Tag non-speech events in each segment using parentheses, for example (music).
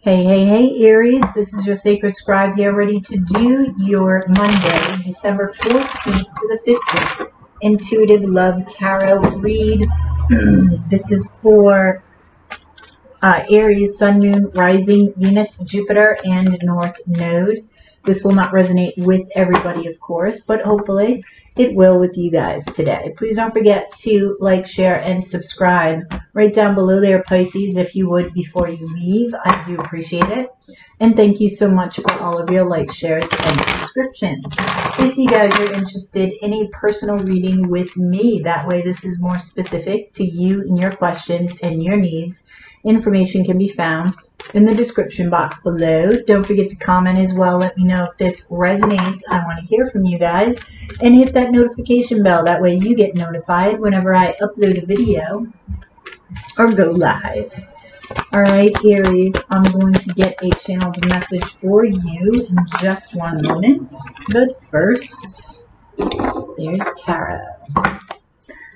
Hey, hey, hey, Aries. This is your sacred scribe here, ready to do your Monday, December 14th to the 15th intuitive love tarot read. (clears throat) this is for uh, Aries, Sun, Moon, Rising, Venus, Jupiter, and North Node. This will not resonate with everybody, of course, but hopefully it will with you guys today. Please don't forget to like, share, and subscribe right down below there, Pisces, if you would before you leave. I do appreciate it. And thank you so much for all of your like, shares, and subscriptions. If you guys are interested in a personal reading with me, that way this is more specific to you and your questions and your needs, information can be found in the description box below. Don't forget to comment as well. Let me know if this resonates. I want to hear from you guys. And hit that notification bell. That way you get notified whenever I upload a video or go live. All right, Aries, I'm going to get a channeled message for you in just one moment. But first, there's Tarot.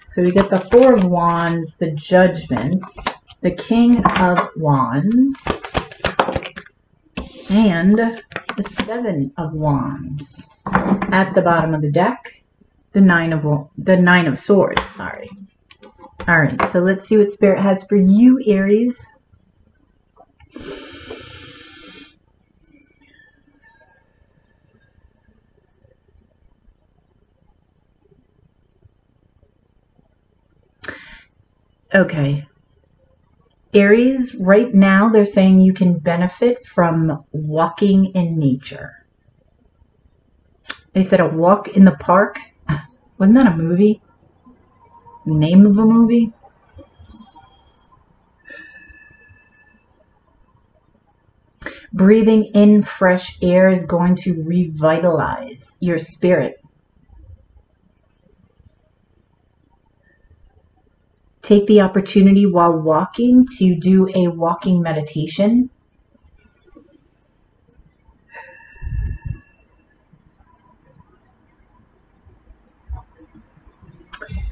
So we get the Four of Wands, the Judgments, the King of Wands, and the Seven of Wands. At the bottom of the deck, the Nine of the Nine of Swords. Sorry. All right, so let's see what Spirit has for you, Aries. Okay, Aries, right now they're saying you can benefit from walking in nature. They said a walk in the park. (laughs) Wasn't that a movie? Name of a movie? Breathing in fresh air is going to revitalize your spirit. Take the opportunity while walking to do a walking meditation.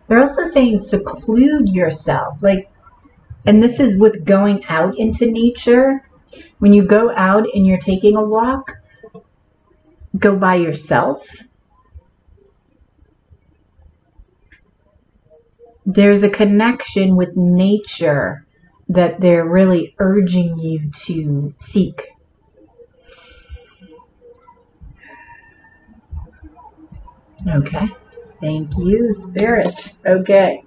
They're also saying seclude yourself. Like, and this is with going out into nature. When you go out and you're taking a walk, go by yourself there's a connection with nature that they're really urging you to seek. Okay. Thank you, Spirit. Okay.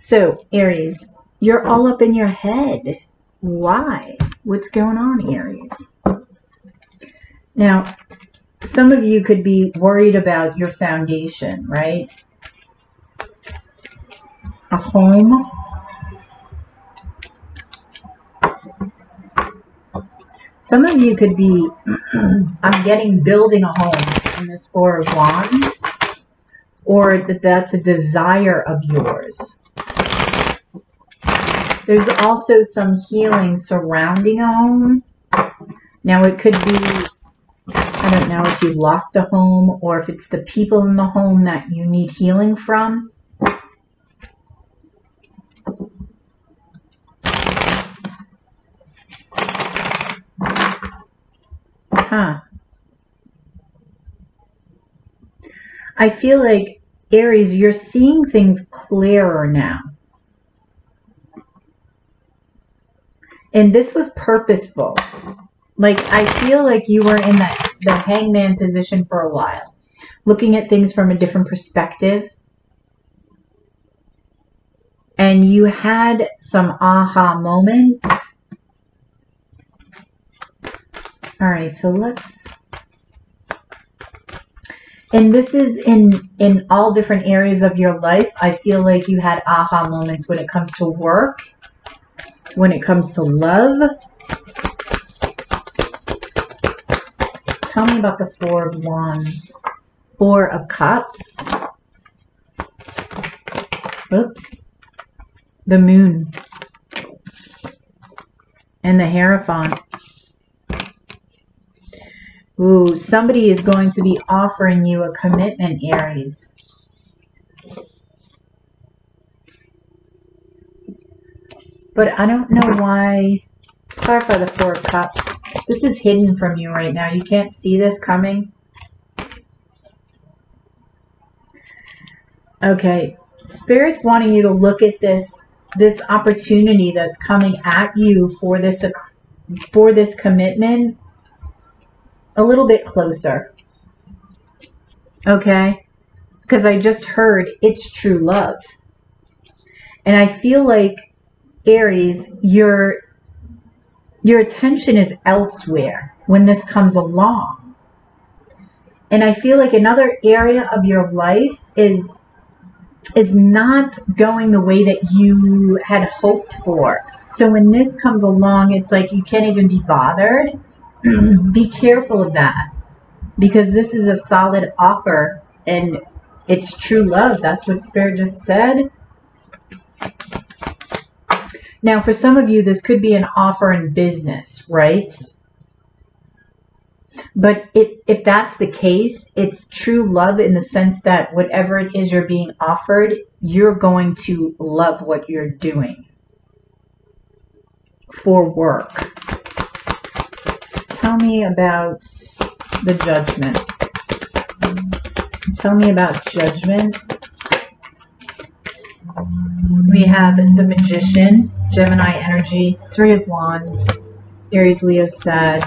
So, Aries, you're all up in your head. Why? What's going on, Aries? Now, some of you could be worried about your foundation, right? A home some of you could be (clears throat) i'm getting building a home in this four of wands or that that's a desire of yours. There's also some healing surrounding a home. Now it could be i don't know if you lost a home or if it's the people in the home that you need healing from Huh. I feel like, Aries, you're seeing things clearer now. And this was purposeful. Like, I feel like you were in the, the hangman position for a while, looking at things from a different perspective. And you had some aha moments All right, so let's, and this is in, in all different areas of your life. I feel like you had aha moments when it comes to work, when it comes to love. Tell me about the Four of Wands. Four of Cups. Oops. The Moon. And the Hierophant. Ooh, somebody is going to be offering you a commitment, Aries. But I don't know why Clarify the Four of Cups. This is hidden from you right now. You can't see this coming. Okay. Spirit's wanting you to look at this this opportunity that's coming at you for this for this commitment a little bit closer. Okay? Because I just heard it's true love. And I feel like Aries, your your attention is elsewhere when this comes along. And I feel like another area of your life is is not going the way that you had hoped for. So when this comes along, it's like you can't even be bothered. Be careful of that because this is a solid offer and it's true love. That's what Spirit just said. Now, for some of you, this could be an offer in business, right? But if, if that's the case, it's true love in the sense that whatever it is you're being offered, you're going to love what you're doing for work. Tell me about the judgment. Tell me about judgment. We have the magician, Gemini energy, three of wands, Aries, Leo, Sag,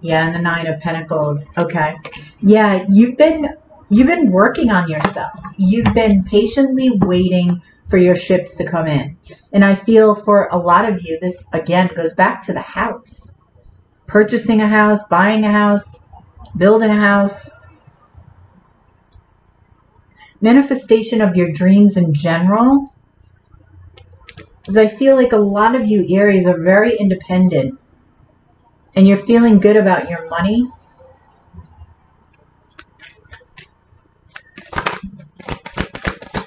Yeah, and the nine of pentacles. Okay. Yeah, you've been you've been working on yourself. You've been patiently waiting for your ships to come in. And I feel for a lot of you this again goes back to the house. Purchasing a house, buying a house, building a house. Manifestation of your dreams in general. Because I feel like a lot of you Aries are very independent and you're feeling good about your money,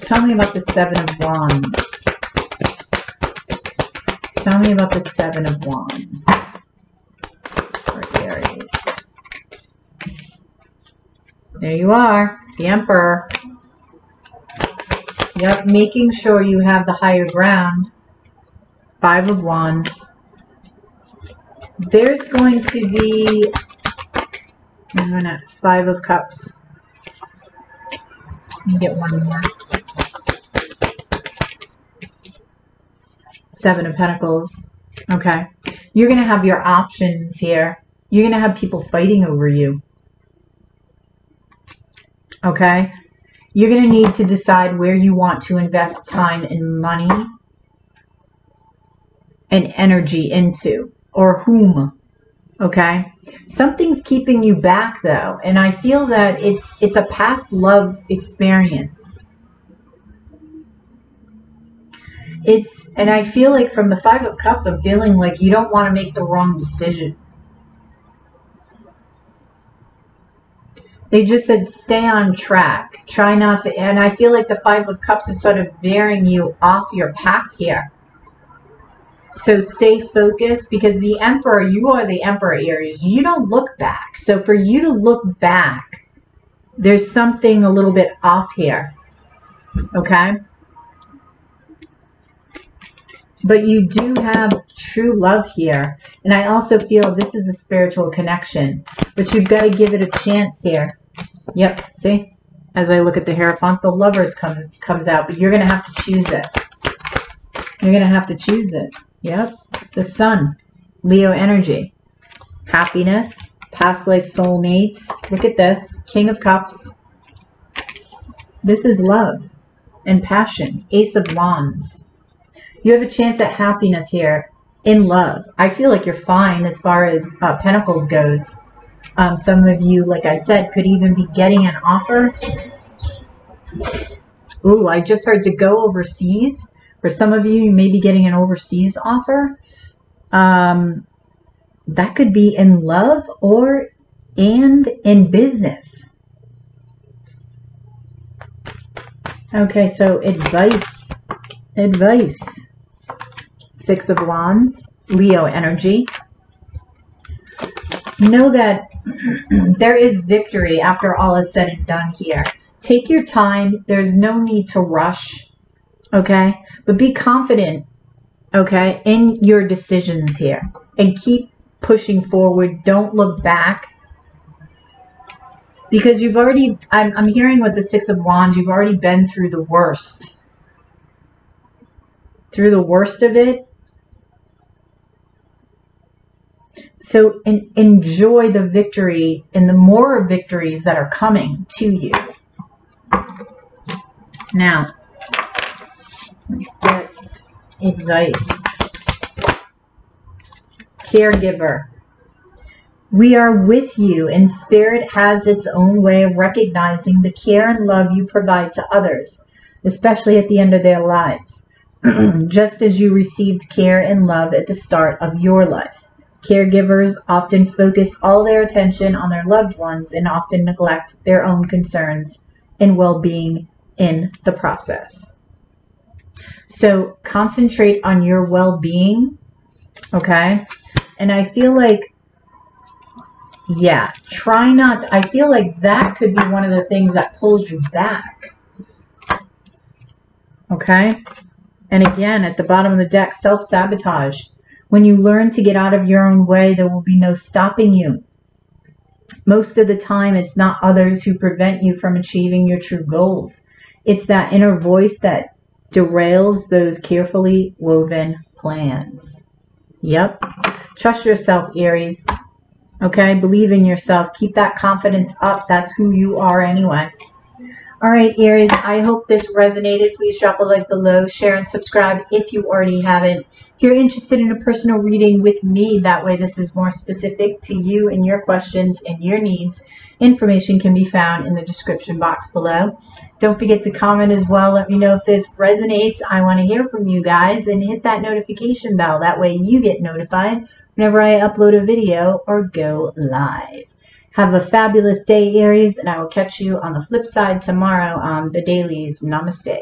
tell me about the Seven of Wands. Tell me about the Seven of Wands for Aries. There you are, the Emperor. Yep, making sure you have the higher ground. Five of Wands there's going to be I'm gonna five of cups. Let me get one more. Seven of Pentacles. Okay. You're going to have your options here. You're going to have people fighting over you. Okay. You're going to need to decide where you want to invest time and money and energy into or whom okay something's keeping you back though and i feel that it's it's a past love experience it's and i feel like from the five of cups i'm feeling like you don't want to make the wrong decision they just said stay on track try not to and i feel like the five of cups is sort of bearing you off your path here so stay focused because the emperor, you are the emperor Aries. You don't look back. So for you to look back, there's something a little bit off here. Okay? But you do have true love here. And I also feel this is a spiritual connection. But you've got to give it a chance here. Yep, see? As I look at the Hierophant, the lovers come comes out. But you're going to have to choose it. You're going to have to choose it. Yep. The sun. Leo energy. Happiness. Past life soulmate. Look at this. King of Cups. This is love and passion. Ace of Wands. You have a chance at happiness here in love. I feel like you're fine as far as uh, Pentacles goes. Um, some of you, like I said, could even be getting an offer. Ooh, I just heard to go overseas. For some of you, you may be getting an overseas offer. Um, that could be in love or and in business. Okay, so advice. Advice. Six of Wands, Leo energy. Know that there is victory after all is said and done here. Take your time. There's no need to rush. Okay? But be confident okay, in your decisions here and keep pushing forward. Don't look back because you've already, I'm, I'm hearing with the Six of Wands, you've already been through the worst. Through the worst of it. So en enjoy the victory and the more victories that are coming to you. Now, let's get advice. Caregiver. We are with you, and Spirit has its own way of recognizing the care and love you provide to others, especially at the end of their lives, (clears throat) just as you received care and love at the start of your life. Caregivers often focus all their attention on their loved ones and often neglect their own concerns and well being in the process. So concentrate on your well being, okay? And I feel like yeah, try not to, I feel like that could be one of the things that pulls you back. Okay? And again, at the bottom of the deck, self-sabotage. When you learn to get out of your own way, there will be no stopping you. Most of the time, it's not others who prevent you from achieving your true goals. It's that inner voice that derails those carefully woven plans. Yep. Trust yourself, Aries. Okay, believe in yourself. Keep that confidence up. That's who you are anyway. All right, Aries, I hope this resonated. Please drop a like below, share, and subscribe if you already haven't. If you're interested in a personal reading with me, that way this is more specific to you and your questions and your needs, information can be found in the description box below. Don't forget to comment as well. Let me know if this resonates. I want to hear from you guys and hit that notification bell. That way you get notified whenever I upload a video or go live. Have a fabulous day, Aries, and I will catch you on the flip side tomorrow on the dailies. Namaste.